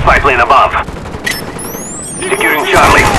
Spy plane above. Securing Charlie.